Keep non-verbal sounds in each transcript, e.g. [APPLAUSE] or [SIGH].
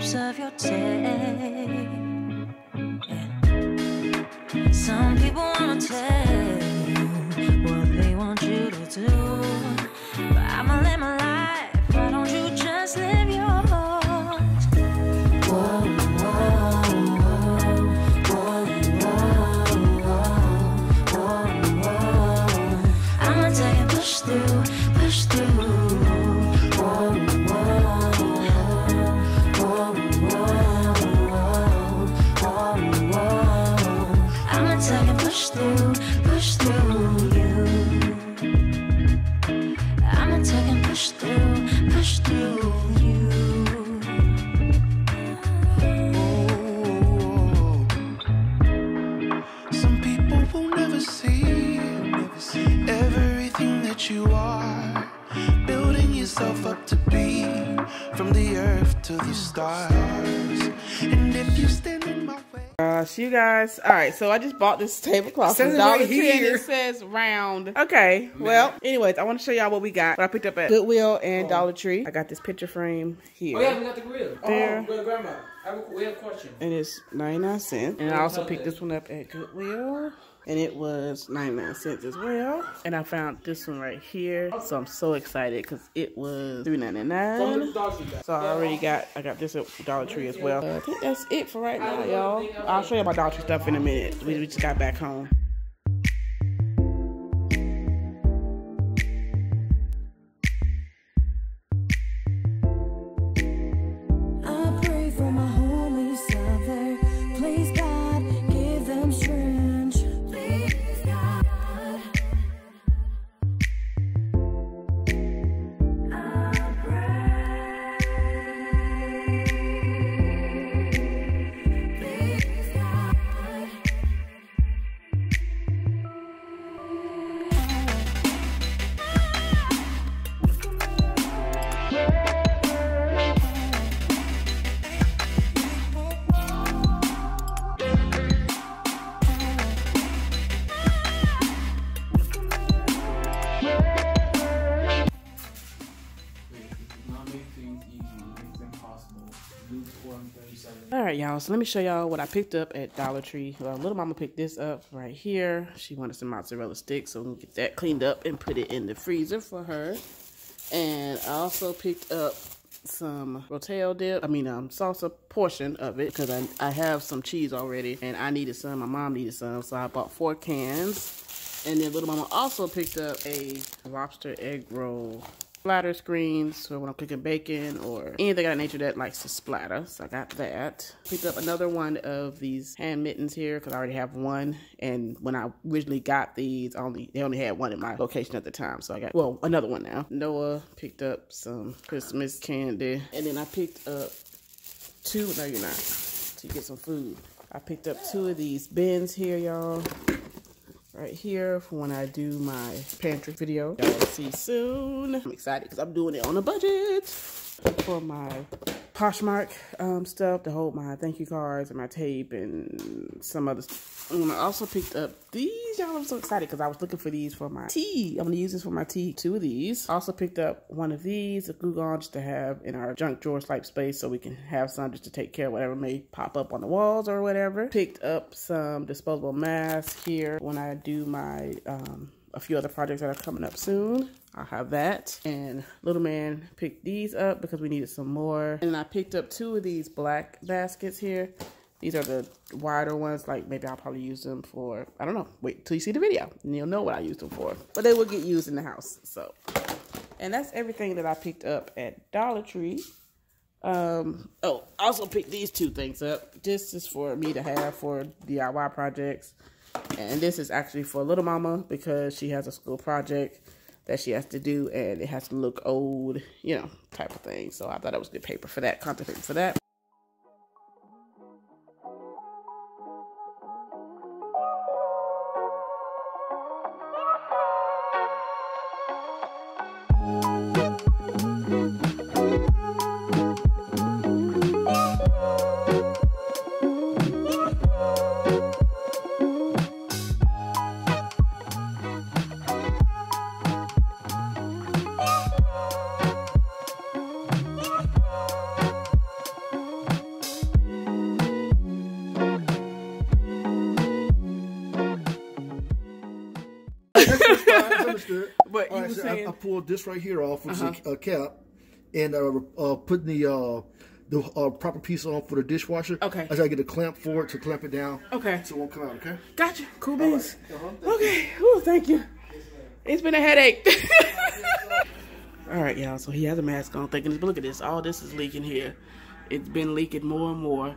10 guys. All right, so I just bought this [LAUGHS] tablecloth from it Dollar right Tree and it says round. Okay, well, anyways, I want to show y'all what we got. What I picked up at Goodwill and oh. Dollar Tree. I got this picture frame here. Oh yeah, we got the grill. There. Oh, good grandma. I have a, we have a question. and it's 99 cents. And I also picked this one up at Goodwill. And it was 99 cents as well. And I found this one right here. So I'm so excited because it was From the $3.99. dog you got. So I already got I got this at Dollar Tree as well. I think that's it for right now, y'all. I'll show you my Dollar Tree stuff in a minute. We just got back home. All right, y'all. So let me show y'all what I picked up at Dollar Tree. Well, little mama picked this up right here. She wanted some mozzarella sticks, so we get that cleaned up and put it in the freezer for her. And I also picked up some rotel dip. I mean, um, salsa portion of it because I, I have some cheese already, and I needed some. My mom needed some, so I bought four cans. And then little mama also picked up a lobster egg roll splatter screens so when I'm cooking bacon or anything of that nature that likes to splatter. So I got that. Picked up another one of these hand mittens here because I already have one. And when I originally got these, only they only had one in my location at the time. So I got well another one now. Noah picked up some Christmas candy, and then I picked up two. No, you're not. To get some food. I picked up two of these bins here, y'all right here for when I do my pantry video. Y'all will see soon. I'm excited because I'm doing it on a budget for my Poshmark um, stuff to hold my thank you cards and my tape and some other stuff. And I also picked up these. Y'all, I'm so excited because I was looking for these for my tea. I'm going to use this for my tea. Two of these. Also picked up one of these, a glue gun just to have in our junk drawer type space so we can have some just to take care of whatever may pop up on the walls or whatever. Picked up some disposable masks here when I do my um, a few other projects that are coming up soon. I'll have that. And little man picked these up because we needed some more. And I picked up two of these black baskets here. These are the wider ones. Like maybe I'll probably use them for, I don't know. Wait till you see the video and you'll know what I used them for. But they will get used in the house. So, and that's everything that I picked up at Dollar Tree. Um, oh, I also picked these two things up. This is for me to have for DIY projects. And this is actually for little mama because she has a school project that she has to do and it has to look old, you know, type of thing. So I thought it was good paper for that, content paper for that. Pulled this right here off, which Uh-huh. is a, a cap, and uh, uh, putting the uh, the uh, proper piece on for the dishwasher. Okay. I gotta get a clamp for it to clamp it down. Okay. So it won't come out. Okay. Gotcha. Cool beans. Uh-huh, thank Okay. Ooh, thank you. It's been a headache. [LAUGHS] All right, y'all. So he has a mask on, thinking, but look at this. All this is leaking here. It's been leaking more and more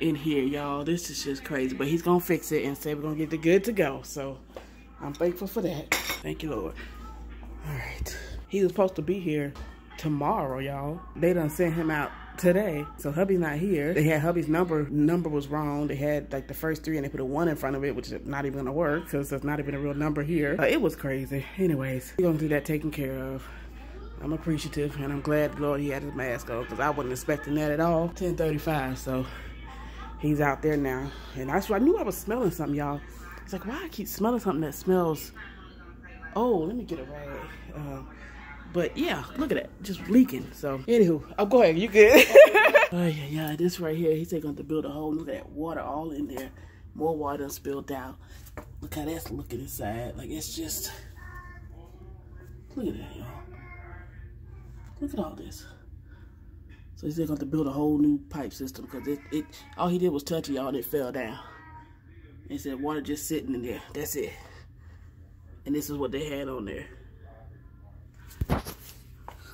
in here, y'all. This is just crazy. But he's gonna fix it and say we're gonna get the good to go. So I'm thankful for that. Thank you, Lord. All right. He was supposed to be here tomorrow, y'all. They done sent him out today. So hubby's not here. They had hubby's number. Number was wrong. They had like the first three and they put a one in front of it, which is not even gonna work because there's not even a real number here. Uh, it was crazy. Anyways, we're gonna do that taken care of. I'm appreciative and I'm glad, Lord, he had his mask on because I wasn't expecting that at all. 1035, so he's out there now. And I, I knew I was smelling something, y'all. It's like, why I keep smelling something that smells Oh, let me get it right. Uh, but yeah, look at that, just leaking. So, anywho, oh, go ahead, you good? [LAUGHS] oh yeah, yeah, this right here, he's going to build a hole. Look at that water all in there. More water spilled out. Look how that's looking inside. Like it's just, look at that, y'all. Look at all this. So he's going to build a whole new pipe system because it, it, all he did was touch it, y'all, and it fell down. He said water just sitting in there. That's it. And this is what they had on there.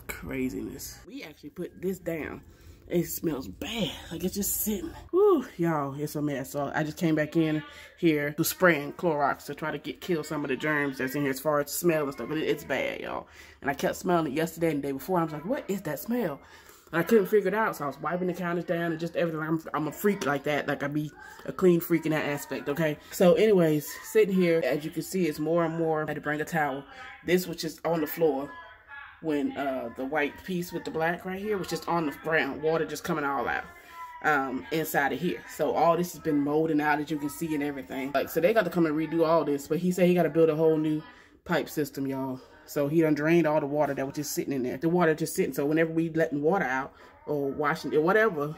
Craziness. We actually put this down. It smells bad. Like it's just sitting. Whew, y'all, it's a mess. So I just came back in here to spraying Clorox to try to get kill some of the germs that's in here as far as smell and stuff. But it, it's bad, y'all. And I kept smelling it yesterday and the day before. I was like, what is that smell? I couldn't figure it out, so I was wiping the counters down and just everything. I'm, I'm a freak like that. Like, I be a clean freak in that aspect, okay? So, anyways, sitting here, as you can see, it's more and more. I had to bring a towel. This was just on the floor when uh, the white piece with the black right here was just on the ground. Water just coming all out um, inside of here. So, all this has been molding out, as you can see, and everything. Like, so they got to come and redo all this. But he said he got to build a whole new pipe system, y'all. So he done drained all the water that was just sitting in there. The water just sitting. So whenever we letting water out or washing it, whatever,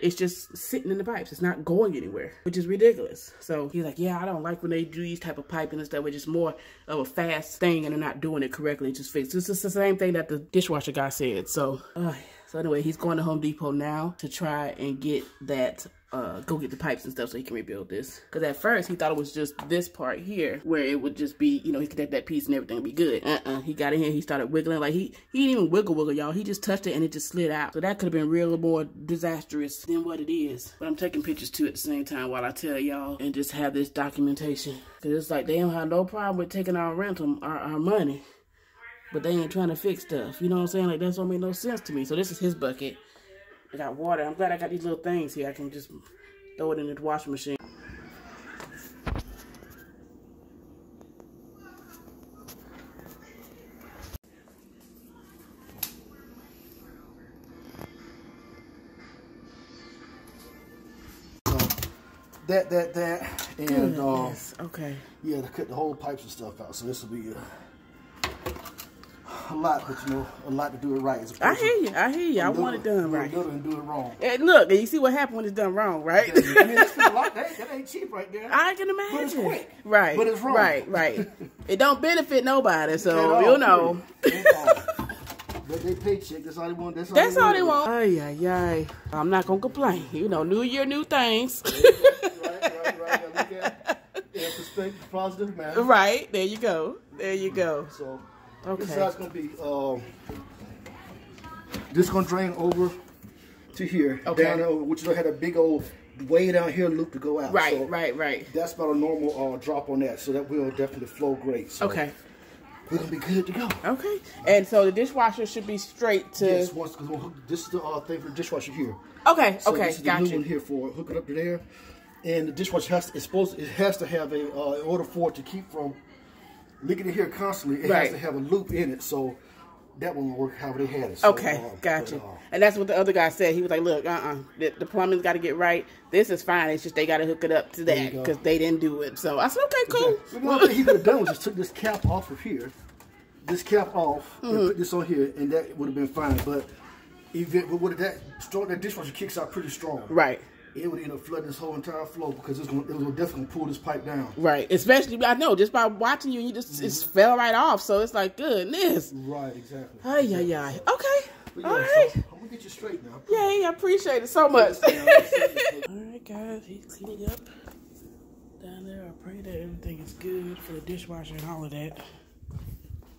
it's just sitting in the pipes. It's not going anywhere, which is ridiculous. So he's like, yeah, I don't like when they do these type of piping and stuff. It's just more of a fast thing and they're not doing it correctly. It just fits. This is the same thing that the dishwasher guy said. So, uh, so anyway, he's going to Home Depot now to try and get that uh, go get the pipes and stuff so he can rebuild this. Because at first he thought it was just this part here where it would just be, you know, he could that piece and everything would be good. Uh-uh. He got in here, he started wiggling. Like he, he didn't even wiggle wiggle, y'all. He just touched it and it just slid out. So that could have been real more disastrous than what it is. But I'm taking pictures too at the same time while I tell y'all and just have this documentation. Because it's like they don't have no problem with taking our rental, our, our money. But they ain't trying to fix stuff. You know what I'm saying? Like that's don't make no sense to me. So this is his bucket. I got water. I'm glad I got these little things here. I can just throw it in the washing machine. That, that, that, and uh, Okay. yeah, to cut the whole pipes and stuff out. So this will be uh, a lot, but you know, a lot to do it right. I hear you. I hear you. I want it done right. little and do it wrong. And look, and you see what happened when it's done wrong, right? I mean, lot. That, that ain't cheap right there. I can imagine. But it's quick. Right. But it's wrong. Right, right. it don't benefit nobody, so you know. But they paycheck. That's all they want. That's all That's they all they want. Ay, ay, ay. I'm not gonna complain. You know, new year, new things. Right. There you go. There you go. Okay. this side's gonna be um, this gonna drain over to here, Okay. down over, which is gonna have a big old way down here loop to go out. Right, So right, right. That's about a normal uh, drop on that, so that will definitely flow great. So Okay. we're gonna be good to go. Okay. And so the dishwasher should be straight to. Yes, once because we'll hook, this is the uh, thing for the dishwasher here. Okay. So okay. this is the Got new one here for hook it up to there, and the dishwasher has it's supposed it has to have a uh, in order for it to keep from leaking in here constantly. It Right. has to have a loop in it, so that one will work how they had it. So, Okay, uh, got but, uh, And that's what the other guy said. He was like, "Look, uh, uh the, the plumbing's got to get right. This is fine. It's just they got to hook it up to that because they didn't do it." So I said, "Okay, cool." But one thing he could have done was just took this cap off of here, this cap off, Mm-hmm. and put this on here, and that would have been fine. But even but what that strong that dishwasher kicks out pretty strong. Right. It would end up flooding this whole entire floor because it's gonna, it was gonna definitely pull this pipe down. Right. Especially, I know, just by watching you, you just it mm-hmm. fell right off. So it's like, goodness. Right, exactly. Ay, ay, ay. Okay. But All yeah, right. so I'm gonna get you straight now. Yay, I appreciate it so much. Yeah, [LAUGHS] I'm. All right, guys, he's cleaning up down there. I pray that everything is good for the dishwasher and all of that.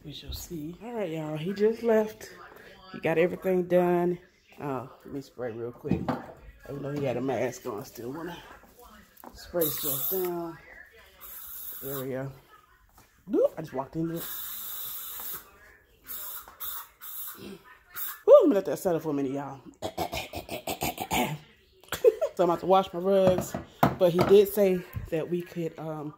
We shall see. All right, y'all, he just left. He got everything done. Oh, let me spray real quick. Even though he had a mask on, I still wanna spray stuff down. Area. Woo, I just walked into it. Woo, I'm gonna let that settle for a minute, y'all. [COUGHS] so I'm about to wash my rugs. But he did say that we could, um,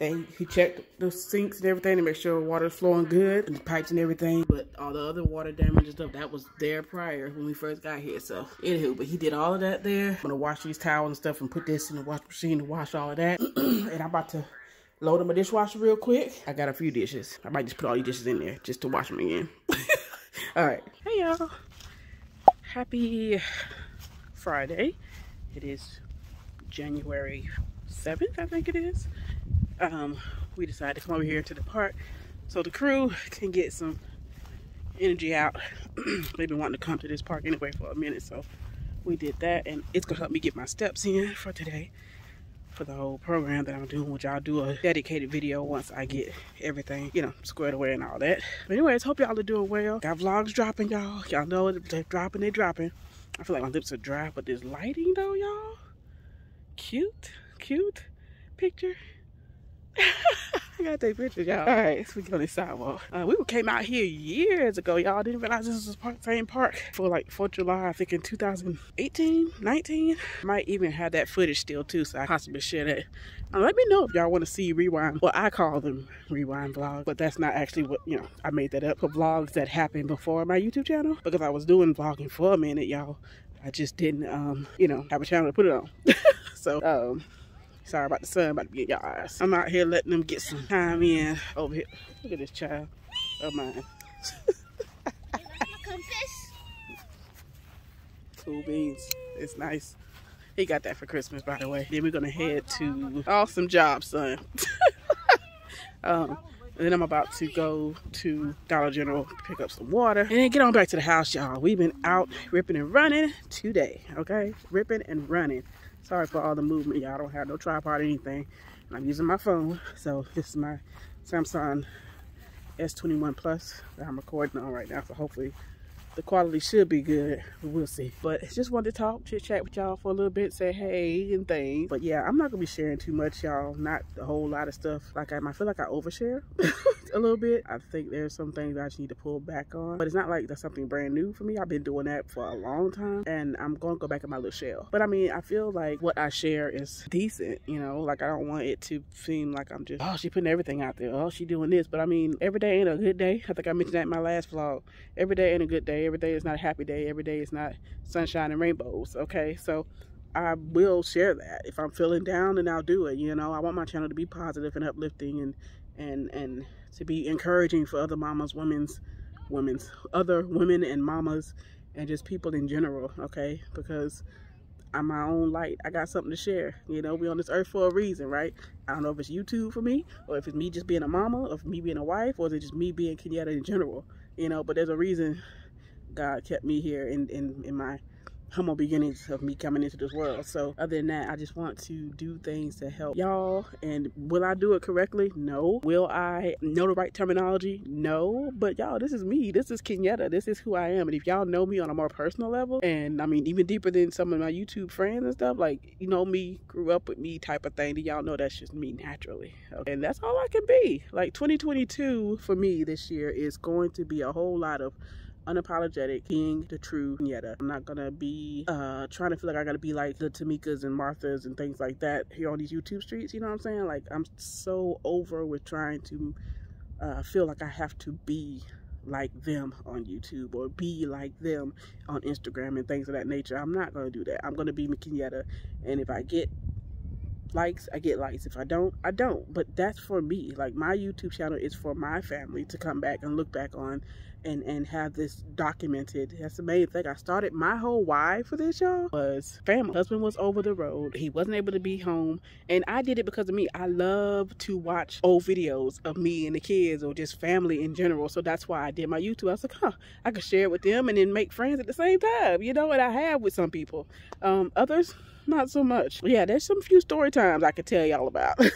and he checked the sinks and everything to make sure water's flowing good and the pipes and everything. But all the other water damage and stuff that was there prior when we first got here. So anywho, but he did all of that there. I'm gonna wash these towels and stuff and put this in the wash machine to wash all of that. [CLEARS THROAT] and I'm about to load in my dishwasher real quick. I got a few dishes. I might just put all these dishes in there just to wash them again. [LAUGHS] all right. Hey y'all. Happy Friday. It is January 7th, I think it is. Um, we decided to come over here to the park so the crew can get some energy out. [CLEARS THROAT] They've been wanting to come to this park anyway for a minute, so we did that, and it's gonna help me get my steps in for today for the whole program that I'm doing, which I'll do a dedicated video once I get everything, you know, squared away and all that. But anyways, hope y'all are doing well. Got vlogs dropping, y'all. Y'all know they're dropping, they're dropping. I feel like my lips are dry, but this lighting though, y'all. Cute, cute picture. [LAUGHS] I gotta take pictures, y'all. All right, so we get on this sidewalk. Uh, we came out here years ago, y'all. Didn't realize this was part same park for like 4th July, I think in 2018, 19. Might even have that footage still too, so I possibly share that. Uh, let me know if y'all want to see rewind. Well, I call them rewind vlogs, but that's not actually what, you know, I made that up for vlogs that happened before my YouTube channel because I was doing vlogging for a minute, y'all. I just didn't, um, you know, have a channel to put it on. [LAUGHS] so, um, Sorry about the sun about to be in your eyes. I'm out here letting them get some time in over here. Look at this child of mine. [LAUGHS] cool beans. It's nice. He got that for Christmas, by the way. Then we're gonna head to awesome job, son. [LAUGHS] um, and then I'm about to go to Dollar General pick up some water and then get on back to the house, y'all. We've been out ripping and running today, okay? Ripping and running. Sorry for all the movement, y'all. I don't have no tripod or anything. And I'm using my phone. So this is my Samsung S21 Plus that I'm recording on right now. So hopefully the quality should be good. We'll see. But just wanted to talk, chit chat with y'all for a little bit, say hey and things. But yeah, I'm not gonna be sharing too much, y'all. Not a whole lot of stuff. Like I, I feel like I overshare [LAUGHS] a little bit. I think there's some things I just need to pull back on. But it's not like that's something brand new for me. I've been doing that for a long time, and I'm gonna go back in my little shell. But I mean, I feel like what I share is decent. You know, like I don't want it to seem like I'm just oh she putting everything out there. Oh she doing this. But I mean, every day ain't a good day. I think I mentioned that in my last vlog. Every day ain't a good every day is not a happy day. Every day is not sunshine and rainbows. Okay, so I will share that. If I'm feeling down, then I'll do it. You know, I want my channel to be positive and uplifting and and and to be encouraging for other mamas, women's, women's, other women and mamas, and just people in general. Okay, because I'm my own light. I got something to share. You know, we on this earth for a reason, right? I don't know if it's YouTube for me, or if it's me just being a mama, or me being a wife, or is it just me being Kenyatta in general? You know, but there's a reason God kept me here in, in, in my humble beginnings of me coming into this world. So other than that, I just want to do things to help y'all. And will I do it correctly? No. Will I know the right terminology? No. But y'all, this is me. This is Kenyatta. This is who I am. And if y'all know me on a more personal level, and I mean even deeper than some of my YouTube friends and stuff, like you know me, grew up with me type of thing, then y'all know that's just me naturally. Okay? And that's all I can be. Like 2022 for me this year is going to be a whole lot of unapologetic, being the true Yetta. I'm not gonna be uh, trying to feel like I gotta be like the Tamikas and Marthas and things like that here on these YouTube streets. You know what I'm saying? Like I'm so over with trying to uh, feel like I have to be like them on YouTube or be like them on Instagram and things of that nature. I'm not gonna do that. I'm gonna be Kenyatta, and if I get likes, I get likes. If I don't, I don't. But that's for me. Like my YouTube channel is for my family to come back and look back on and and have this documented. That's the main thing. I started my whole why for this y'all was family. Husband was over the road. He wasn't able to be home. And I did it because of me. I love to watch old videos of me and the kids or just family in general. So that's why I did my YouTube. I was like, huh, I could share it with them and then make friends at the same time. You know what I have with some people. Um, others, not so much. Yeah, there's some few story times I could tell y'all about. [LAUGHS]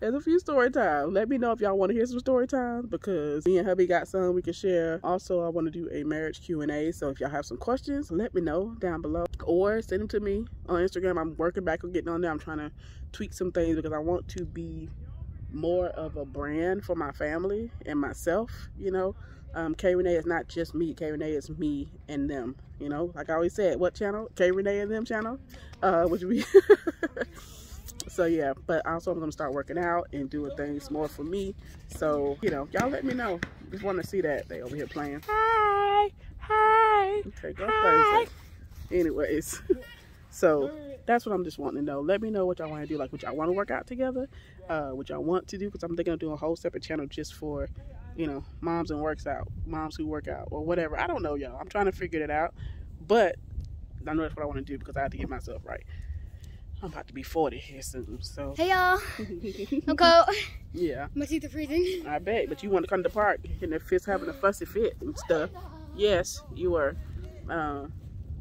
There's a few story times. Let me know if y'all want to hear some story times because me and hubby got some we can share. Also, I want to do a marriage Q&A. So if y'all have some questions, let me know down below or send them to me on Instagram. I'm working back on getting on there. I'm trying to tweak some things because I want to be more of a brand for my family and myself, you know. Um, K René is not just me. K René is me and them. You know, like I always said, what channel? K René and them channel, uh, which we. [LAUGHS] so yeah, but also I'm gonna start working out and doing things more for me. So you know, y'all let me know. Just want to see that they over here playing. Hi, hi. Okay, go crazy. Anyways, [LAUGHS] so that's what I'm just wanting to know. Let me know what y'all want to do. Like, what y'all want to work out together? Uh, what y'all want to do? Because I'm thinking of doing a whole separate channel just for you know, moms and works out, moms who work out, or whatever. I don't know, y'all. I'm trying to figure it out, but I know that's what I want to do because I have to get myself right. I'm about to be 40 here soon, so Hey y'all, [LAUGHS] I'm cold. yeah, My teeth are freezing. I bet. But you want to come to the park and the fist having a fussy fit and stuff. Yes, you were. Uh,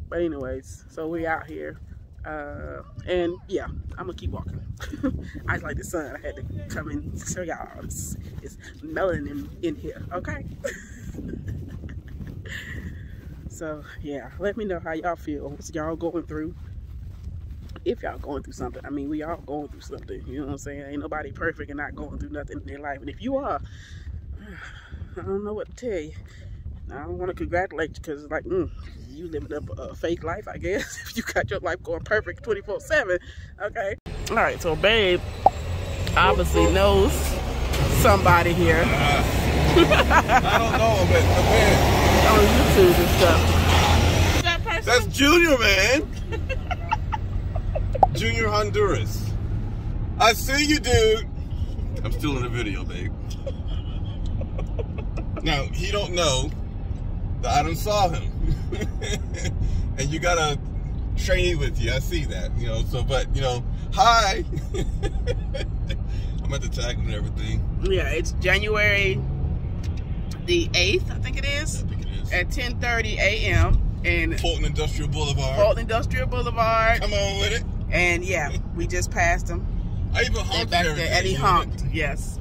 but anyways, so we out here. Uh, and yeah, I'm gonna keep walking. [LAUGHS] I like the sun. I had to come and show y'all it's, it's melanin in here. Okay. [LAUGHS] so yeah, let me know how y'all feel. What's y'all going through? If y'all going through something, I mean, we all going through something. You know what I'm saying? Ain't nobody perfect and not going through nothing in their life. And if you are, [SIGHS] I don't know what to tell you. I don't want to congratulate you because it's like, mm, you living up a fake life, I guess. [LAUGHS] if you got your life going perfect 24 7. Okay. All right. So, babe obviously knows somebody here [LAUGHS] I don't know, but man, on YouTube and stuff. That person? that's Junior, man. Junior Honduras. I see you, dude. I'm still in the video, babe. Now he don't know that I done saw him, [LAUGHS] and you got a trainee with you. I see that, you know. So, but you know, hi. [LAUGHS] I'm at the tag and everything. yeah, it's January the 8th, I think it I think it is. at 10:30 a.m. in Fulton Industrial Boulevard. Fulton Industrial Boulevard. Come on with it. And yeah, we just passed him. I even And honked back and there, everything. and he He honked. Yes,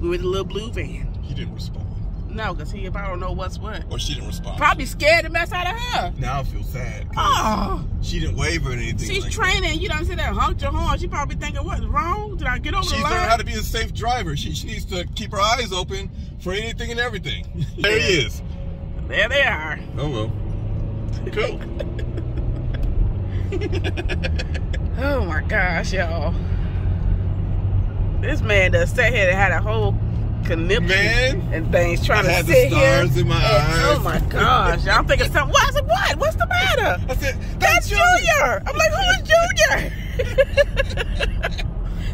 we were the little blue van. He didn't respond. No, because he probably don't know what's what. Or she didn't respond. Probably scared the mess out of her. Now I feel sad. Oh, She didn't waver or anything. she's like training. You don't sit there and honk your horn. She probably thinking, what's wrong? Did I get over That. She's the learned how to be a safe driver. She, she needs to keep her eyes open for anything and everything. [LAUGHS] there he is. There they are. Oh well. Cool. [LAUGHS] Oh my gosh, y'all. This man does sat here and had a whole conniption Man. and things trying I to sit here. and-. Oh my gosh. Y'all thinking something. What? I said, what? What's the matter? I said, That's Junior. I'm like, who is Junior?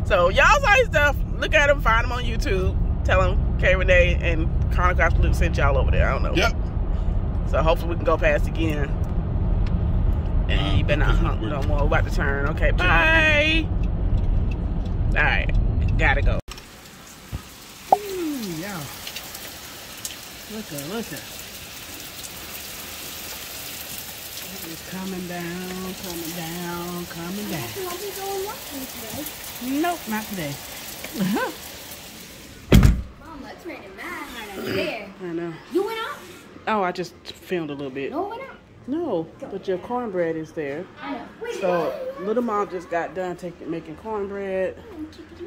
[LAUGHS] so y'all say stuff. Look at him, find him on YouTube. Tell him K René and Connor Absolute sent y'all over there. I don't know. Yep. So hopefully we can go past again. And Uh, you better not hump no more. We're about to turn. Okay, bye. All right, gotta go. Ooh, yeah. Look at, look at. It's coming down, coming down, coming down. Nope, not today. [LAUGHS] Mom, that's raining bad right there. I know. You went out? Oh, I just filmed a little bit. No went out? No, but your cornbread is there. I know. Wait, So little mom just got done taking making cornbread. Oh,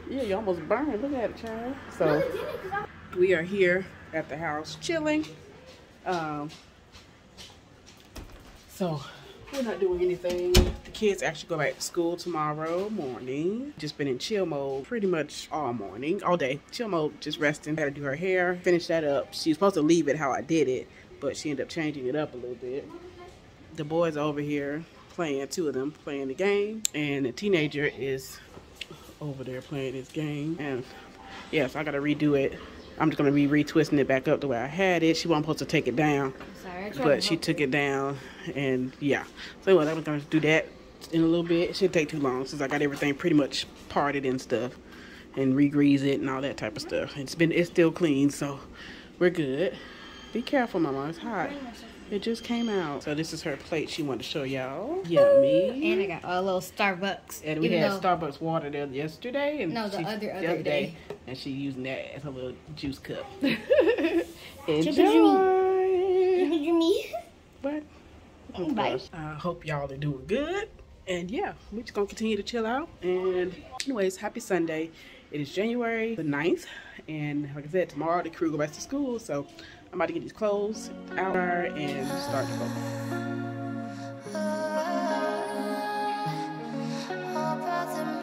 yeah, you almost burned. Look at it, child. So they didn't, 'cause I- we are here at the house chilling. Um, so we're not doing anything. The kids actually go back to school tomorrow morning. Just been in chill mode pretty much all morning, all day. Chill mode, just resting. Had to do her hair, finish that up. She's supposed to leave it how I did it, but she ended up changing it up a little bit. The boys over here playing, two of them playing the game, and the teenager is over there playing this game. And yeah, so I gotta redo it. I'm just gonna be retwisting it back up the way I had it. She wasn't supposed to take it down, Sorry, but to she took it down, and yeah. So anyway, I'm gonna do that in a little bit. It shouldn't take too long since I got everything pretty much parted and stuff, and re-grease it and all that type of stuff. It's been it's still clean, so we're good. Be careful, Mama. It's hot. It just came out. So this is her plate. She wanted to show y'all. Yummy. And I got a little Starbucks. And we had though- Starbucks water there yesterday, and No, the she- other- other day. and she using that as her little juice cup. Jimmy. [LAUGHS] Enjoy. me. But of Bye. I hope y'all are doing good. And yeah, we're just gonna continue to chill out. And anyways, happy Sunday. It is January the 9th, and like I said, tomorrow the crew go back to school. So I'm about to get these clothes out and start go. I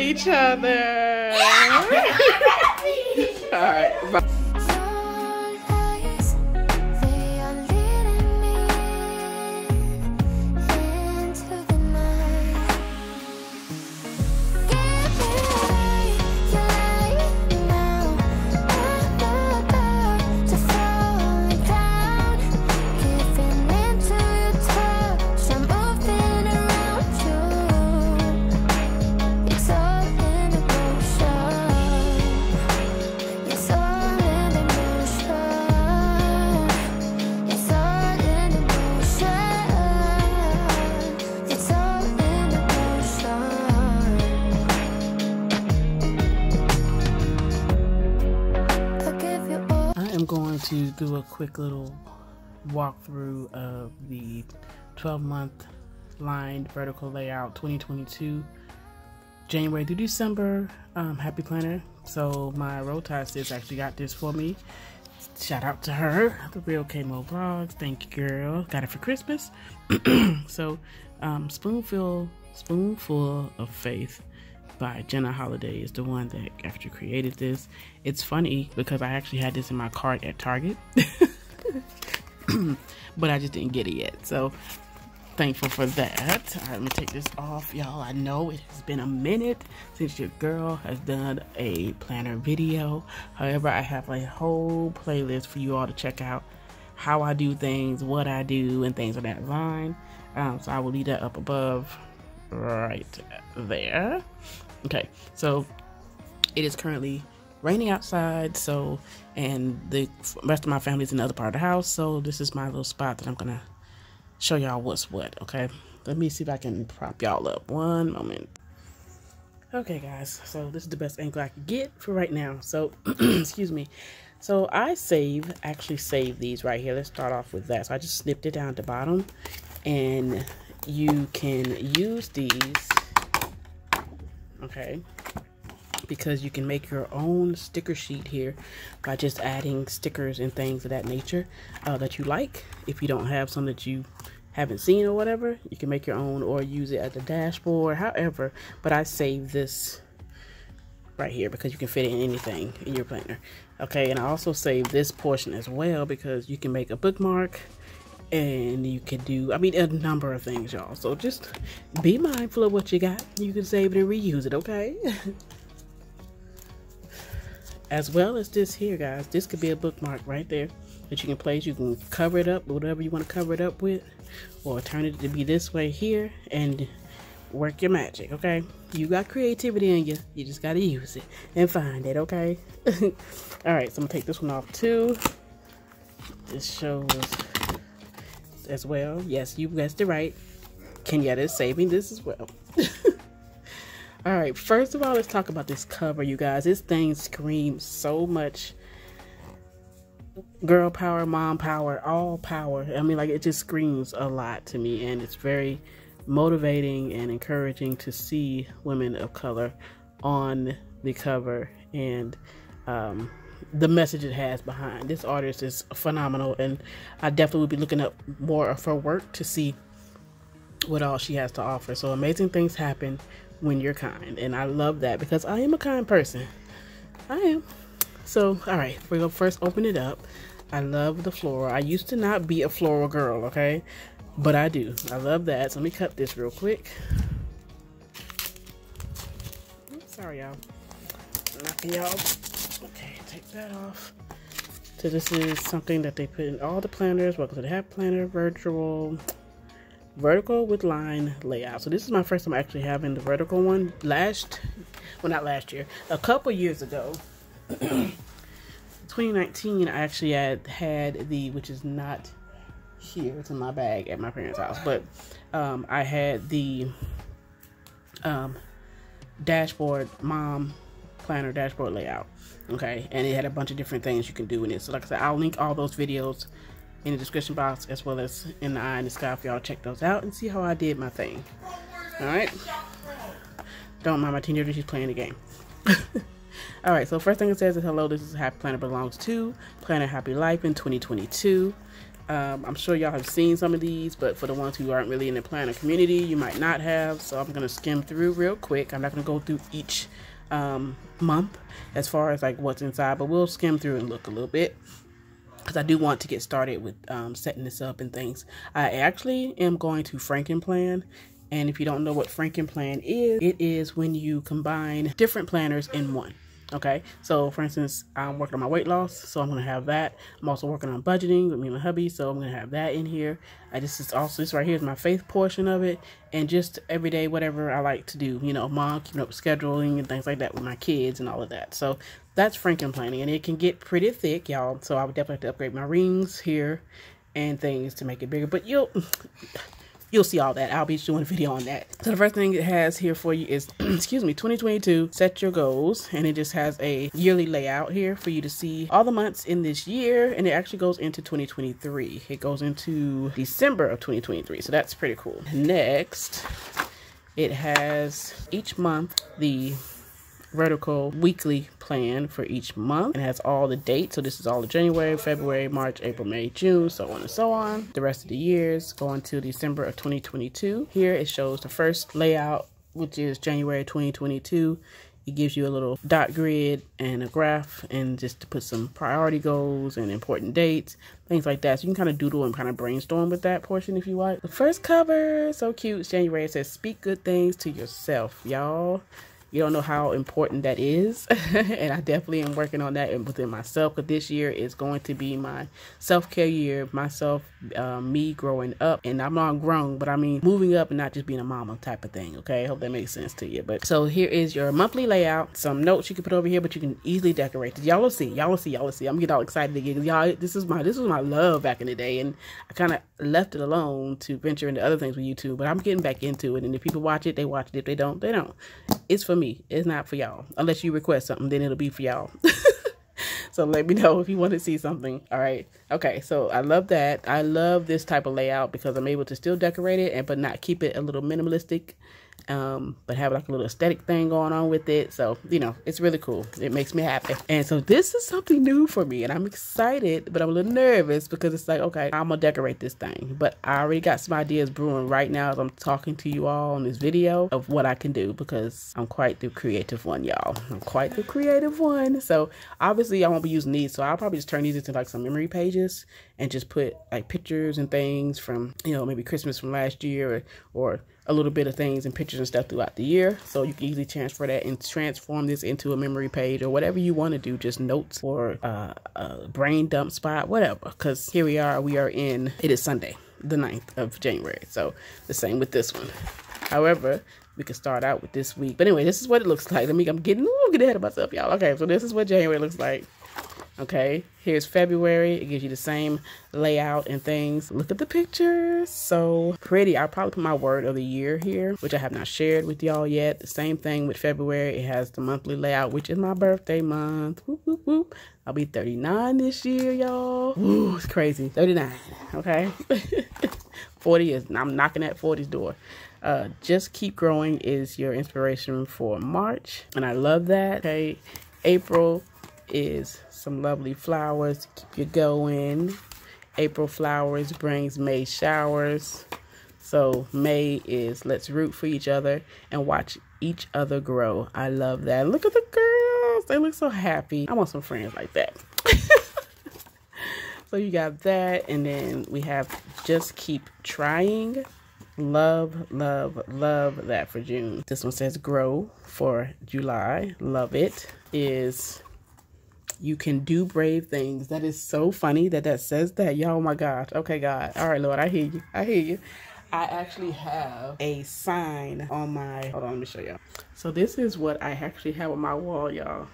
[LAUGHS] each other. All right, bye. Am going to do a quick little walkthrough of the 12 month lined vertical layout 2022 January through December um, happy planner. So my roll tide sis actually got this for me. Shout out to her, the real Kmo Vlogs. Thank you, girl. Got it for Christmas. [CLEARS THROAT] so um, spoonful spoonful of faith by Jena Holliday is the one that actually created this. It's funny because I actually had this in my cart at Target, [LAUGHS] but I just didn't get it yet. So thankful for that. All right, let me take this off, y'all. I know it has been a minute since your girl has done a planner video. However, I have a whole playlist for you all to check out how I do things, what I do, and things of that line. Um, so I will leave that up above right there. Okay, so it is currently raining outside, so and the rest of my family's in the other part of the house. So this is my little spot that I'm gonna show y'all what's what. Okay, let me see if I can prop y'all up. One moment. Okay, guys. So this is the best angle I could get for right now. So [CLEARS THROAT] excuse me. So I save actually save these right here. Let's start off with that. So I just snipped it down to bottom, and you can use these. Okay, because you can make your own sticker sheet here by just adding stickers and things of that nature uh, that you like. If you don't have some that you haven't seen or whatever, you can make your own or use it as a dashboard, however. But I save this right here because you can fit in anything in your planner. Okay, and I also save this portion as well because you can make a bookmark and you can do, I mean, a number of things, y'all. So just be mindful of what you got. You can save it and reuse it, okay? [LAUGHS] as well as this here guys this could be a bookmark right there that you can place you can cover it up whatever you want to cover it up with or turn it to be this way here and work your magic okay you got creativity in you you just got to use it and find it okay [LAUGHS] all right so i'm gonna take this one off too this shows as well yes you guessed it right kenyatta is saving this as well [LAUGHS] All right, first of all, let's talk about this cover, you guys. This thing screams so much girl power, mom power, all power. I mean, like, it just screams a lot to me, and it's very motivating and encouraging to see women of color on the cover. And um, the message it has behind. This artist is phenomenal, and I definitely will be looking up more of her work to see what all she has to offer. So amazing things happen when you're kind, and I love that because I am a kind person. I am. So all right, we're gonna first open it up. I love the floral. I used to not be a floral girl, okay, but I do. I love that. So let me cut this real quick. Oops, Sorry, y'all. Knocking y'all. Okay, take that off. So this is something that they put in all the planners. Welcome to the Happy Planner Virtual vertical with line layout. So this is my first time actually having the vertical one. Last, well not last year, a couple years ago, [CLEARS THROAT] 2019, I actually had had the, which is not here, it's in my bag at my parents' house, but um, I had the um, dashboard mom planner dashboard layout. Okay, and it had a bunch of different things you can do in it. So like I said, I'll link all those videos in the description box as well as in the eye in the sky for y'all check those out and see how I did my thing. Alright. Don't mind my teenager, she's playing the game. [LAUGHS] Alright, so first thing it says is hello, this is Happy Planner belongs to Planner Happy Life in 2022. Um, I'm sure y'all have seen some of these, but for the ones who aren't really in the planner community, you might not have. So I'm going to skim through real quick. I'm not going to go through each um, month as far as like what's inside, but we'll skim through and look a little bit because I do want to get started with um, setting this up and things. I actually am going to Frankenplan. And if you don't know what Frankenplan is, it is when you combine different planners in one. Okay, so for instance, I'm working on my weight loss, so I'm gonna have that. I'm also working on budgeting with me and my hubby, so I'm gonna have that in here. I just is also this right here is my faith portion of it, and just everyday whatever I like to do. You know, mom keeping up scheduling and things like that with my kids and all of that. So that's Franken planning, and it can get pretty thick, y'all. So I would definitely have to upgrade my rings here and things to make it bigger. But you'll you'll see all that. I'll be doing a video on that. So the first thing it has here for you is, [CLEARS THROAT] excuse me, 2022, set your goals. And it just has a yearly layout here for you to see all the months in this year. And it actually goes into 2023. It goes into December of 2023. So that's pretty cool. Next, it has each month the vertical weekly plan for each month. It has all the dates. So this is all of January, February, March, April, May, June, so on and so on. The rest of the years going to December of 2022. Here it shows the first layout, which is January 2022. It gives you a little dot grid and a graph and just to put some priority goals and important dates, things like that. So you can kind of doodle and kind of brainstorm with that portion if you like. The first cover, so cute. It's January. It says, speak good things to yourself, y'all you don't know how important that is. [LAUGHS] And i definitely am working on that within myself because this year is going to be my self-care year myself um, me growing up. And i'm not grown but i mean moving up and not just being a mama type of thing okay? I hope that makes sense to you. But so here is your monthly layout. Some notes you can put over here but you can easily decorate. It y'all will see y'all will see y'all will see. I'm getting all excited again y'all this is my this was my love back in the day and i kind of left it alone to venture into other things with youtube but i'm getting back into it and if people watch it they watch it. If they don't they don't. It's for. It's not for y'all. Unless you request something, then it'll be for y'all. [LAUGHS] so let me know if you want to see something. All right. Okay. So I love that. I love this type of layout because I'm able to still decorate it and but not keep it a little minimalistic. Um, but have like a little aesthetic thing going on with it. So, you know, it's really cool. It makes me happy. And so this is something new for me and I'm excited, but I'm a little nervous because it's like, okay, I'm gonna decorate this thing. But I already got some ideas brewing right now as I'm talking to you all on this video of what I can do because I'm quite the creative one, y'all. I'm quite the creative one. So obviously I won't be using these. So I'll probably just turn these into like some memory pages and just put like pictures and things from, you know, maybe Christmas from last year or, or a little bit of things and pictures and stuff throughout the year. So you can easily transfer that and transform this into a memory page or whatever you want to do, just notes or uh, a brain dump spot, whatever. Because here we are, we are in, it is Sunday, the 9th of January. So the same with this one. However, we can start out with this week. But anyway, this is what it looks like. Let me, I'm getting, ooh, I'm getting ahead of myself, y'all. Okay, so this is what January looks like. Okay, here's February. It gives you the same layout and things. Look at the pictures. So pretty. I'll probably put my word of the year here, which I have not shared with y'all yet. The same thing with February. It has the monthly layout, which is my birthday month. Whoop, whoop, whoop. I'll be 39 this year, y'all. Ooh, it's crazy. 39. Okay. [LAUGHS] 40 is, I'm knocking at 40's door. Uh, just keep growing is your inspiration for March. And I love that. Okay. April is some lovely flowers to keep you going. April flowers brings May showers. So May is let's root for each other and watch each other grow. I love that. Look at the girls. They look so happy. I want some friends like that. [LAUGHS] so you got that and then we have just keep trying. Love, love, love that for June. This one says grow for July. Love it. Is you can do brave things. That is so funny that that says that. Y'all, oh my gosh. Okay, God. All right, Lord, I hear you. I hear you. I actually have a sign on my, hold on, let me show y'all. So this is what I actually have on my wall, y'all.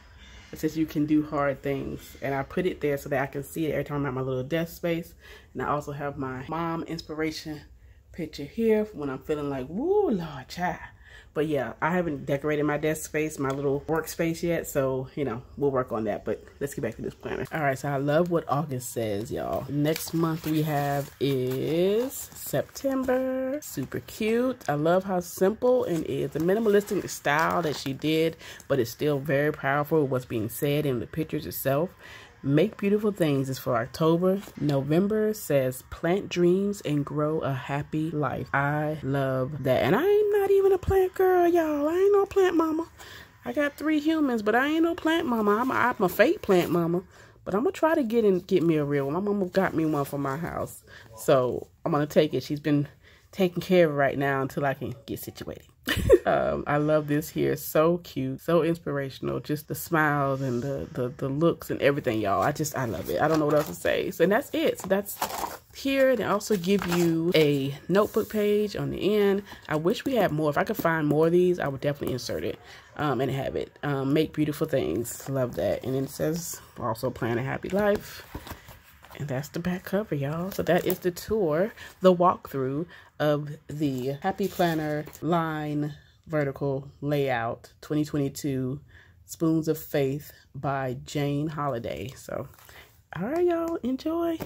It says you can do hard things. And I put it there so that I can see it every time I'm at my little desk space. And I also have my mom inspiration picture here when I'm feeling like, woo, Lord, child. But yeah, I haven't decorated my desk space, my little workspace yet. So, you know, we'll work on that. But let's get back to this planner. All right, so I love what August says, y'all. Next month we have is September. Super cute. I love how simple and is the minimalistic style that she did, but it's still very powerful what's being said in the pictures itself. Make Beautiful Things is for October. November says plant dreams and grow a happy life. I love that. And I ain't not even a plant girl, y'all. I ain't no plant mama. I got three humans, but I ain't no plant mama. I'm a, I'm a fake plant mama. But I'm gonna try to get in, get me a real one. My mama got me one for my house, so I'm gonna take it. She's been taking care of it right now until I can get situated. [LAUGHS] um, I love this here. So cute, so inspirational. Just the smiles and the, the the looks and everything, y'all. I just I love it. I don't know what else to say. So that's it. So that's here. They also give you a notebook page on the end. I wish we had more. If I could find more of these, I would definitely insert it um, and have it. Um, make beautiful things. Love that. And then it says also plan a happy life. And that's the back cover, y'all. So that is the tour, the walkthrough of the Happy Planner line vertical layout 2022 Spoons of Faith by Jena Holliday. So, all right, y'all, enjoy.